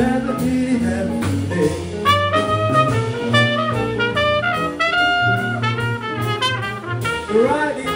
never be happy today. Right